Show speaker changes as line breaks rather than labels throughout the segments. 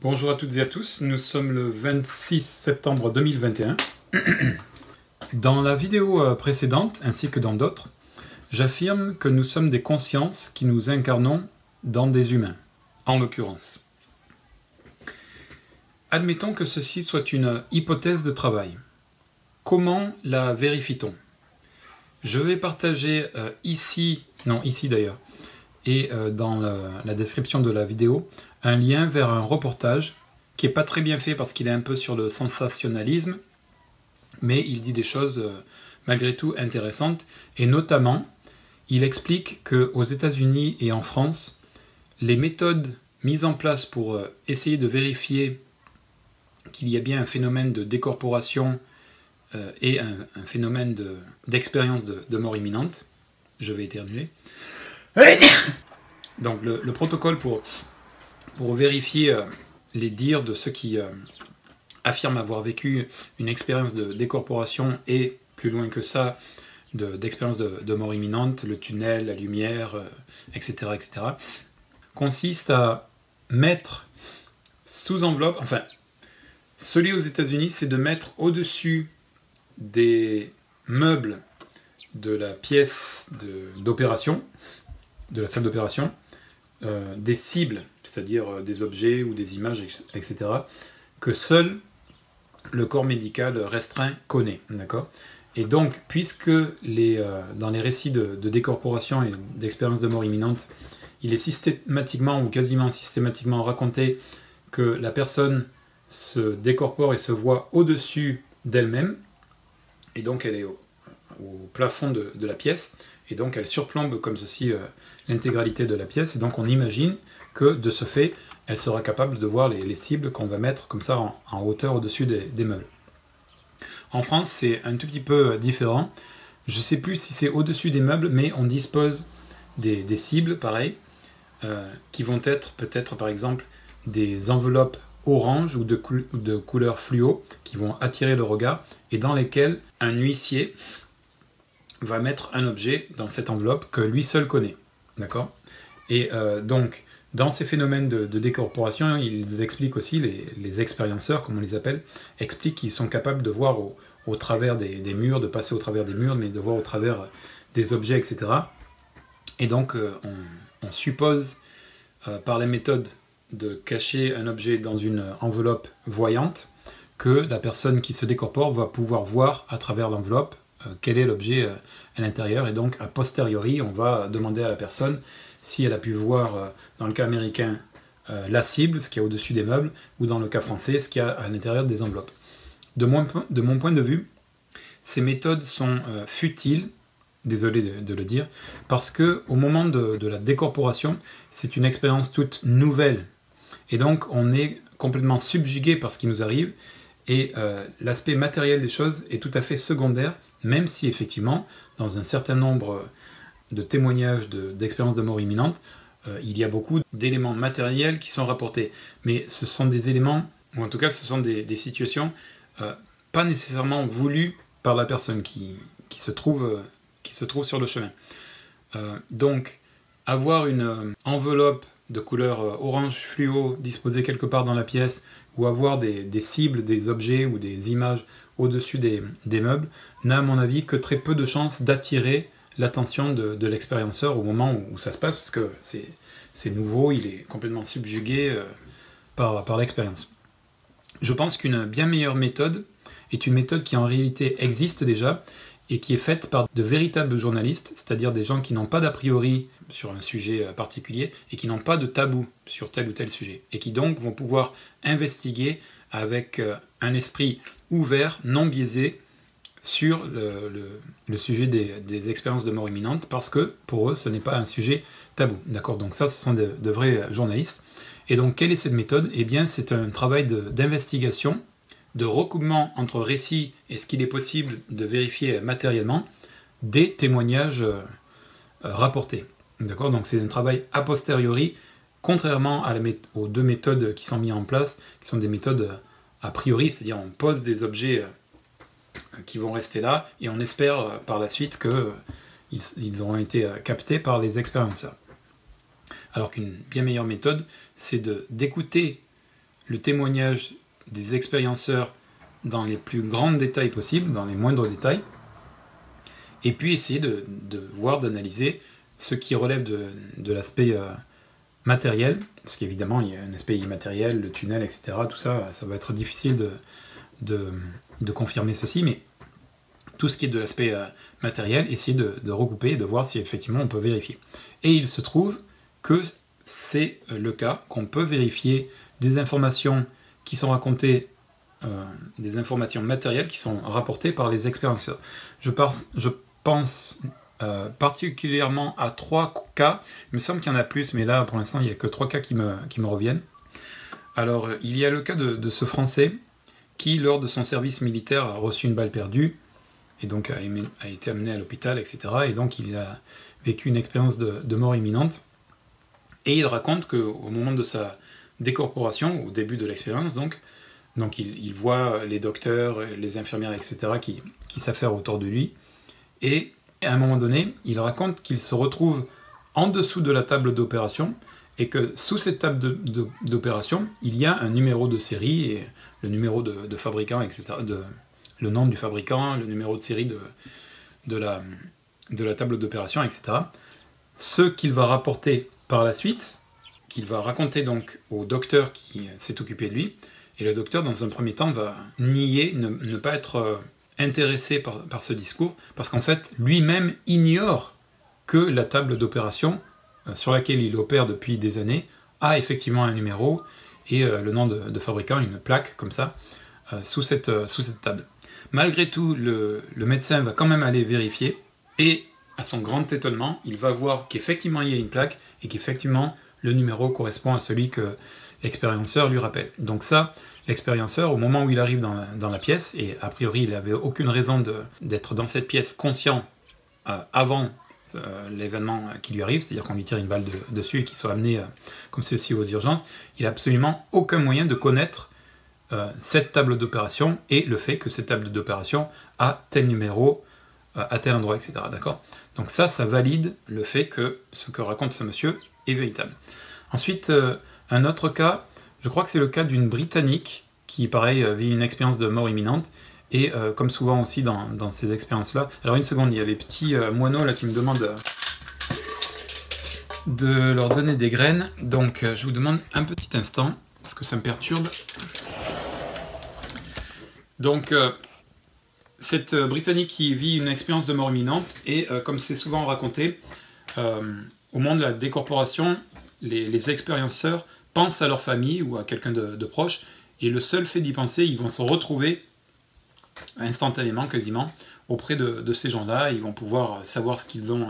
Bonjour à toutes et à tous, nous sommes le 26 septembre 2021. Dans la vidéo euh, précédente, ainsi que dans d'autres, j'affirme que nous sommes des consciences qui nous incarnons dans des humains, en l'occurrence. Admettons que ceci soit une hypothèse de travail. Comment la vérifie-t-on? Je vais partager euh, ici, non ici d'ailleurs, et euh, dans la description de la vidéo, un lien vers un reportage qui est pas très bien fait parce qu'il est un peu sur le sensationnalisme, mais il dit des choses euh, malgré tout intéressantes, et notamment, il explique qu'aux États-Unis et en France, les méthodes mises en place pour euh, essayer de vérifier qu'il y a bien un phénomène de décorporation et un, phénomène d'expérience de, mort imminente, je vais éternuer. Donc le protocole pour pour vérifier euh, les dires de ceux qui euh, affirment avoir vécu une expérience de décorporation et, plus loin que ça, d'expérience de, mort imminente, le tunnel, la lumière, etc., euh, etc., consiste à mettre sous enveloppe, enfin, celui aux États-Unis, c'est de mettre au-dessus des meubles de la pièce d'opération, de, la salle d'opération, des cibles c'est-à-dire euh, des objets ou des images, etc., que seul le corps médical restreint connaît. Et donc, puisque euh, dans les récits de, décorporation et d'expérience de mort imminente, il est systématiquement ou quasiment systématiquement raconté que la personne se décorpore et se voit au-dessus d'elle-même, et donc elle est au, plafond de, la pièce, et donc elle surplombe comme ceci euh, l'intégralité de la pièce, et donc on imagine que de ce fait, elle sera capable de voir les, cibles qu'on va mettre comme ça en, hauteur au-dessus des, meubles. En France, c'est un tout petit peu différent. Je ne sais plus si c'est au-dessus des meubles, mais on dispose des, cibles, pareil, euh, qui vont être peut-être par exemple des enveloppes orange ou de, de couleur fluo qui vont attirer le regard et dans lesquelles un huissier va mettre un objet dans cette enveloppe que lui seul connaît. D'accord? Et euh, donc, dans ces phénomènes de, décorporation, ils expliquent aussi, les, expérienceurs, comme on les appelle, expliquent qu'ils sont capables de voir au, travers des, murs, de passer au travers des murs, mais de voir au travers des objets, etc. Et donc, euh, on, suppose, euh, par la méthode de cacher un objet dans une enveloppe voyante, que la personne qui se décorpore va pouvoir voir à travers l'enveloppe quel est l'objet euh, à l'intérieur. Et donc, a posteriori, on va demander à la personne si elle a pu voir, euh, dans le cas américain, la cible, ce qu'il y a au-dessus des meubles, ou dans le cas français, ce qu'il y a à l'intérieur des enveloppes. De mon, point de vue, ces méthodes sont futiles, désolé de, le dire, parce que au moment de la décorporation, c'est une expérience toute nouvelle. Et donc, on est complètement subjugué par ce qui nous arrive, et l'aspect matériel des choses est tout à fait secondaire même si effectivement, dans un certain nombre de témoignages d'expériences de, mort imminente, euh, il y a beaucoup d'éléments matériels qui sont rapportés. Mais ce sont des éléments, ou en tout cas ce sont des, situations euh, pas nécessairement voulues par la personne qui, se, trouve, euh, qui se trouve sur le chemin. donc, avoir une enveloppe de couleur orange fluo disposée quelque part dans la pièce, ou avoir des cibles, des objets ou des images au-dessus des, meubles, n'a à mon avis que très peu de chances d'attirer l'attention de, l'expérienceur au moment où, ça se passe, parce que c'est nouveau, il est complètement subjugué euh, par, par l'expérience. Je pense qu'une bien meilleure méthode est une méthode qui en réalité existe déjà et qui est faite par de véritables journalistes, c'est-à-dire des gens qui n'ont pas d'a priori sur un sujet euh, particulier et qui n'ont pas de tabou sur tel ou tel sujet, et qui donc vont pouvoir investiguer avec euh, un esprit ouvert, non biaisé, sur le, sujet des, expériences de mort imminente, parce que pour eux, ce n'est pas un sujet tabou. D'accord? Donc ça, ce sont de, vrais journalistes. Et donc, quelle est cette méthode? Eh bien, c'est un travail d'investigation, de, recoupement entre récits et ce qu'il est possible de vérifier matériellement des témoignages euh, rapportés. D'accord? Donc, c'est un travail a posteriori, contrairement aux deux méthodes qui sont mises en place, qui sont des méthodes a priori, c'est-à-dire on pose des objets euh, qui vont rester là et on espère euh, par la suite qu'ils euh, ils auront été captés par les expérienceurs. Alors qu'une bien meilleure méthode, c'est d'écouter le témoignage des expérienceurs dans les plus grands détails possibles, dans les moindres détails, et puis essayer de, voir, d'analyser ce qui relève de, l'aspect euh, matériel, parce qu'évidemment il y a un aspect immatériel, le tunnel, etc. Tout ça, ça va être difficile de, de confirmer ceci, mais tout ce qui est de l'aspect euh, matériel, essayer de, recouper et de voir si effectivement on peut vérifier. Et il se trouve que c'est euh, le cas, qu'on peut vérifier des informations qui sont racontées, euh, des informations matérielles qui sont rapportées par les expérienceurs. Je, je pense particulièrement à trois cas, il me semble qu'il y en a plus, mais là pour l'instant il n'y a que trois cas qui me, qui me reviennent. Alors il y a le cas de ce Français qui, lors de son service militaire, a reçu une balle perdue et donc a, été amené à l'hôpital, etc. Et donc il a vécu une expérience de, mort imminente. Et il raconte qu'au moment de sa décorporation, au début de l'expérience, donc, donc il, voit les docteurs, les infirmières, etc., qui, qui s'affairent autour de lui. Et à un moment donné, il raconte qu'il se retrouve en dessous de la table d'opération et que sous cette table d'opération, il y a un numéro de série et le numéro de, fabricant, etc., le nom du fabricant, le numéro de série de, de, la, de la table d'opération, etc. Ce qu'il va rapporter par la suite, qu'il va raconter donc au docteur qui s'est occupé de lui, et le docteur, dans un premier temps, va nier, ne, pas être euh, intéressé par, ce discours, parce qu'en fait, lui-même ignore que la table d'opération euh, sur laquelle il opère depuis des années a effectivement un numéro et euh, le nom de, fabricant, une plaque comme ça, sous, cette, sous cette table. Malgré tout, le, médecin va quand même aller vérifier et, à son grand étonnement, il va voir qu'effectivement il y a une plaque et qu'effectivement le numéro correspond à celui que l'expérienceur lui rappelle. Donc ça, l'expérienceur, au moment où il arrive dans la, pièce, et a priori il n'avait aucune raison d'être dans cette pièce conscient euh, avant euh, l'événement qui lui arrive, c'est-à-dire qu'on lui tire une balle dessus et qu'il soit amené euh, comme ceci aux urgences, il n'a absolument aucun moyen de connaître euh, cette table d'opération et le fait que cette table d'opération a tel numéro à tel endroit, etc. D'accord? Donc ça, ça valide le fait que ce que raconte ce monsieur est véritable. Ensuite, un autre cas, je crois que c'est le cas d'une Britannique qui, pareil, vit une expérience de mort imminente. Et comme souvent aussi dans, ces expériences-là. Alors une seconde, il y a les petits moineaux là qui me demandent de leur donner des graines. Donc je vous demande un petit instant, parce que ça me perturbe. Donc, euh, cette euh, Britannique qui vit une expérience de mort imminente, et euh, comme c'est souvent raconté, au moment de la décorporation, les, expérienceurs pensent à leur famille ou à quelqu'un de, proche, et le seul fait d'y penser, ils vont se retrouver instantanément, quasiment, auprès de, ces gens-là, ils vont pouvoir savoir ce qu'ils ont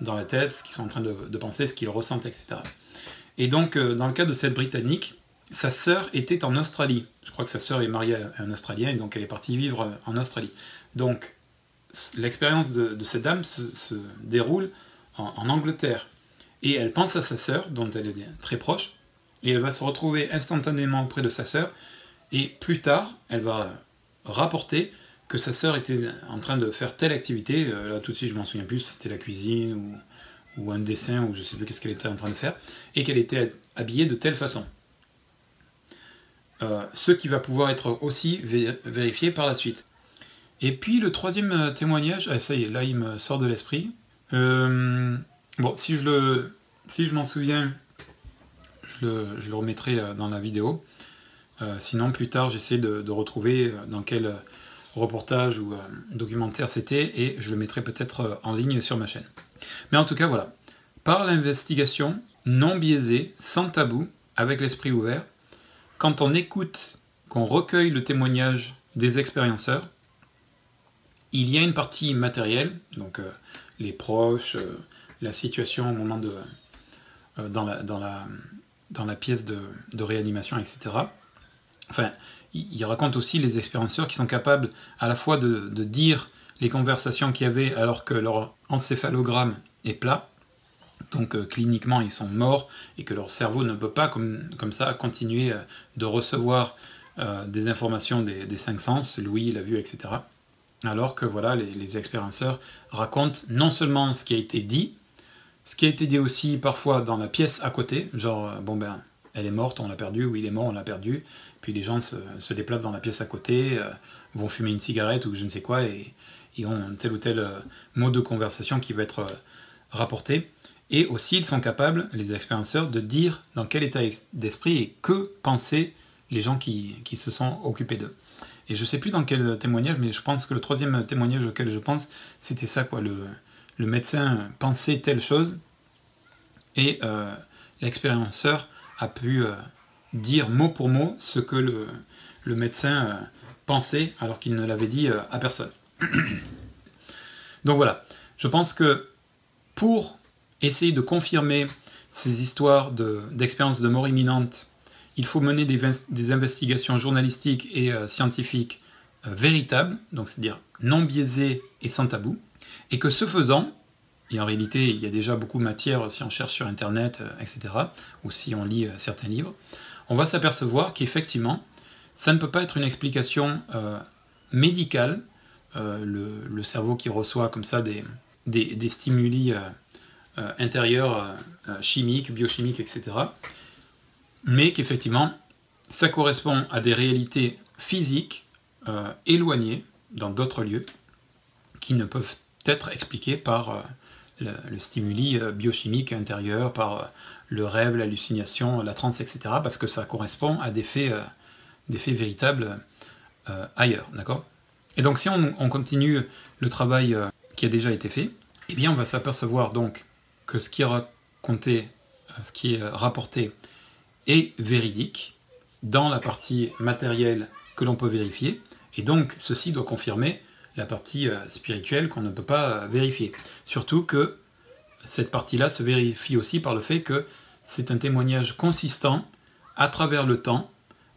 dans la tête, ce qu'ils sont en train de, penser, ce qu'ils ressentent, etc. Et donc, dans le cas de cette Britannique, sa sœur était en Australie. Je crois que sa sœur est mariée à un Australien, et donc elle est partie vivre en Australie. Donc, l'expérience de, cette dame se, déroule en, Angleterre. Et elle pense à sa sœur, dont elle est très proche, et elle va se retrouver instantanément auprès de sa sœur, et plus tard, elle va rapporter que sa sœur était en train de faire telle activité, euh, là tout de suite je m'en souviens plus, c'était la cuisine ou, un dessin, ou je sais plus qu'est-ce qu'elle était en train de faire, et qu'elle était habillée de telle façon. Euh, ce qui va pouvoir être aussi vérifié par la suite. Et puis le troisième euh, témoignage, ah, ça y est, là il me sort de l'esprit. Bon, si je le, si je m'en souviens, je le, remettrai dans la vidéo. sinon, plus tard, j'essaie de, retrouver dans quel reportage ou documentaire c'était et je le mettrai peut-être en ligne sur ma chaîne. Mais en tout cas, voilà. Par l'investigation non biaisée, sans tabou, avec l'esprit ouvert, quand on écoute, qu'on recueille le témoignage des expérienceurs, il y a une partie matérielle, donc euh, les proches, euh, la situation au moment de. Euh, dans, la, dans la pièce de, réanimation, etc. Enfin, il, raconte aussi les expérienceurs qui sont capables à la fois de, dire les conversations qu'il y avait alors que leur encéphalogramme est plat, donc euh, cliniquement ils sont morts et que leur cerveau ne peut pas comme, ça continuer euh, de recevoir euh, des informations des, cinq sens, Louis, la vue, etc. Alors que voilà, les, les, expérienceurs racontent non seulement ce qui a été dit, ce qui a été dit aussi parfois dans la pièce à côté, genre bon ben elle est morte, on l'a perdue, ou il est mort, on l'a perdu. Puis les gens se, déplacent dans la pièce à côté, euh, vont fumer une cigarette ou je ne sais quoi, et, ils ont tel ou tel euh, mot de conversation qui va être euh, rapporté. Et aussi, ils sont capables, les expérienceurs, de dire dans quel état d'esprit et que pensaient les gens qui, se sont occupés d'eux. Et je ne sais plus dans quel témoignage, mais je pense que le troisième témoignage auquel je pense, c'était ça, quoi. Le, le médecin pensait telle chose, et euh, l'expérienceur a pu euh, dire mot pour mot ce que le, médecin euh, pensait alors qu'il ne l'avait dit à personne. Donc voilà, je pense que pour essayer de confirmer ces histoires d'expériences de, mort imminente, il faut mener des, investigations journalistiques et scientifiques véritables, donc c'est-à-dire non biaisées et sans tabou, et que ce faisant, et en réalité, il y a déjà beaucoup de matière si on cherche sur Internet, euh, etc., ou si on lit euh, certains livres, on va s'apercevoir qu'effectivement, ça ne peut pas être une explication euh, médicale, le, cerveau qui reçoit comme ça des, des, stimuli intérieurs, chimiques, biochimiques, etc., mais qu'effectivement, ça correspond à des réalités physiques éloignées dans d'autres lieux qui ne peuvent être expliquées par le, stimuli euh, biochimique intérieur, par euh, le rêve, l'hallucination, la transe, etc., parce que ça correspond à des faits, euh, des faits véritables ailleurs, d'accord? Et donc si on, continue le travail qui a déjà été fait, eh bien on va s'apercevoir donc que ce qui est raconté, ce qui est rapporté est véridique dans la partie matérielle que l'on peut vérifier, et donc ceci doit confirmer la partie euh, spirituelle qu'on ne peut pas euh, vérifier. Surtout que cette partie-là se vérifie aussi par le fait que c'est un témoignage consistant à travers le temps,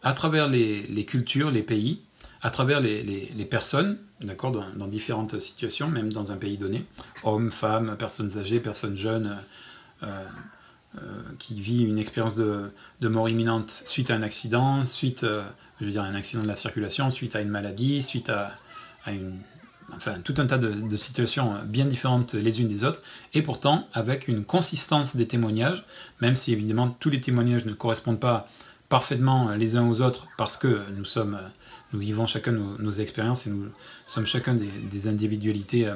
à travers les, cultures, les pays, à travers les, personnes, d'accord, dans, différentes situations, même dans un pays donné, hommes, femmes, personnes âgées, personnes jeunes, euh, qui vit une expérience de, mort imminente suite à un accident, suite, je veux dire, un accident de la circulation, suite à une maladie, suite à, une, enfin, tout un tas de, situations bien différentes les unes des autres, et pourtant avec une consistance des témoignages, même si évidemment tous les témoignages ne correspondent pas parfaitement les uns aux autres, parce que nous sommes, nous vivons chacun nos, expériences et nous sommes chacun des, individualités euh,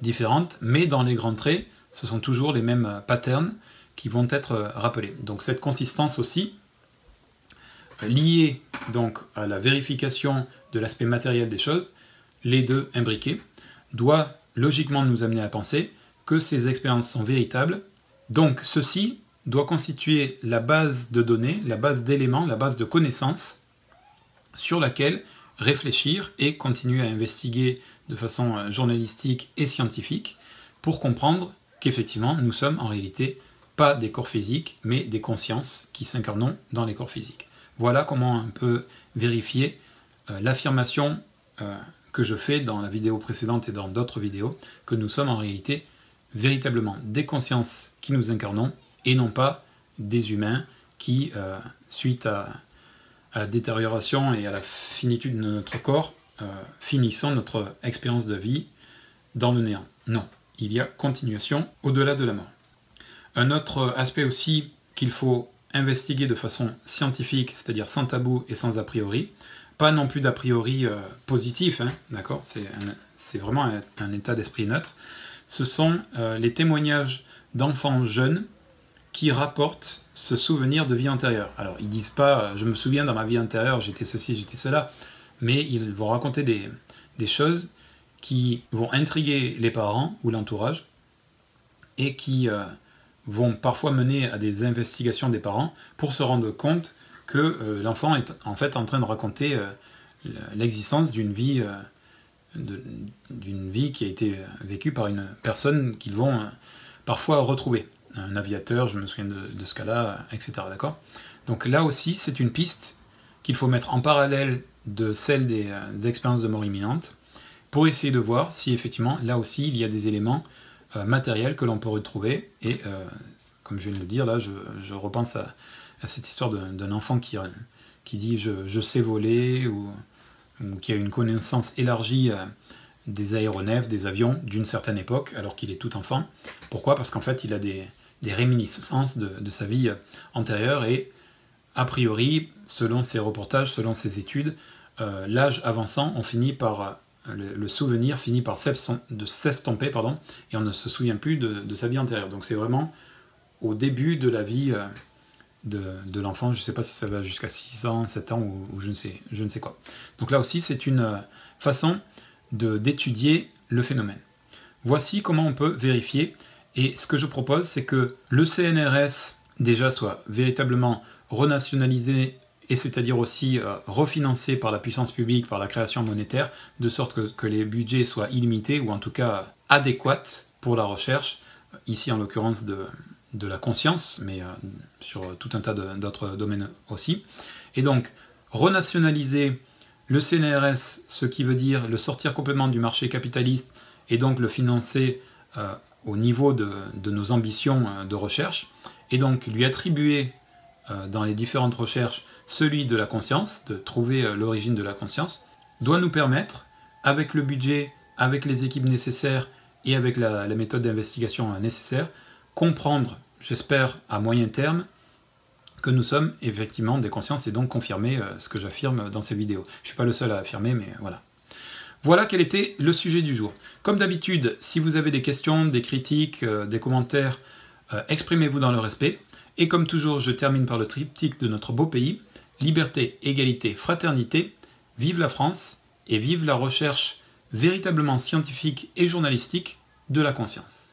différentes, mais dans les grands traits, ce sont toujours les mêmes patterns qui vont être euh, rappelés. Donc cette consistance aussi, liée donc à la vérification de l'aspect matériel des choses, les deux imbriqués, doit logiquement nous amener à penser que ces expériences sont véritables. Donc ceci doit constituer la base de données, la base d'éléments, la base de connaissances sur laquelle réfléchir et continuer à investiguer de façon euh, journalistique et scientifique pour comprendre qu'effectivement nous sommes en réalité pas des corps physiques mais des consciences qui s'incarnent dans les corps physiques. Voilà comment on peut vérifier euh, l'affirmation euh, que je fais dans la vidéo précédente et dans d'autres vidéos, que nous sommes en réalité véritablement des consciences qui nous incarnons et non pas des humains qui, euh, suite à, la détérioration et à la finitude de notre corps, euh, finissons notre expérience de vie dans le néant. Non, il y a continuation au-delà de la mort. Un autre aspect aussi qu'il faut investiguer de façon scientifique, c'est-à-dire sans tabou et sans a priori, non plus d'a priori euh, positif, hein, d'accord? C'est vraiment un, état d'esprit neutre. Ce sont euh, les témoignages d'enfants jeunes qui rapportent ce souvenir de vie antérieure. Alors, ils disent pas euh, je me souviens dans ma vie antérieure, j'étais ceci, j'étais cela, mais ils vont raconter des, des choses qui vont intriguer les parents ou l'entourage et qui vont parfois mener à des investigations des parents pour se rendre compte que euh, l'enfant est en fait en train de raconter euh, l'existence d'une vie, euh, vie qui a été vécue par une personne qu'ils vont parfois retrouver. Un aviateur, je me souviens de, ce cas-là, etc. D'accord? Donc là aussi, c'est une piste qu'il faut mettre en parallèle de celle des, expériences de mort imminente pour essayer de voir si effectivement, là aussi, il y a des éléments matériels que l'on peut retrouver. Et comme je viens de le dire, là, je repense à, cette histoire d'un enfant qui, qui dit je, sais voler ou, qui a une connaissance élargie euh, des aéronefs, des avions d'une certaine époque, alors qu'il est tout enfant. Pourquoi? Parce qu'en fait, il a des, réminiscences de, sa vie antérieure et a priori, selon ces reportages, selon ces études, euh, l'âge avançant, on finit par le, souvenir finit par s'estomper, pardon, et on ne se souvient plus de, sa vie antérieure. Donc c'est vraiment au début de la vie euh, de, l'enfant, je ne sais pas si ça va jusqu'à 6 ans, 7 ans ou, je, ne sais, quoi. Donc là aussi, c'est une euh, façon d'étudier le phénomène. Voici comment on peut vérifier, et ce que je propose, c'est que le CNRS déjà soit véritablement renationalisé et c'est-à-dire aussi euh, refinancé par la puissance publique, par la création monétaire, de sorte que, les budgets soient illimités ou en tout cas adéquats pour la recherche, ici en l'occurrence de, la conscience, mais euh, sur tout un tas d'autres domaines aussi. Et donc, renationaliser le CNRS, ce qui veut dire le sortir complètement du marché capitaliste et donc le financer euh, au niveau de, nos ambitions de recherche, et donc lui attribuer dans les différentes recherches celui de la conscience, de trouver euh, l'origine de la conscience, doit nous permettre, avec le budget, avec les équipes nécessaires et avec la, méthode d'investigation euh, nécessaire, comprendre, j'espère à moyen terme, que nous sommes effectivement des consciences et donc confirmer euh, ce que j'affirme dans ces vidéos. Je ne suis pas le seul à affirmer, mais voilà. Voilà quel était le sujet du jour. Comme d'habitude, si vous avez des questions, des critiques, des commentaires, exprimez-vous dans le respect. Et comme toujours, je termine par le triptyque de notre beau pays. Liberté, égalité, fraternité, vive la France et vive la recherche véritablement scientifique et journalistique de la conscience.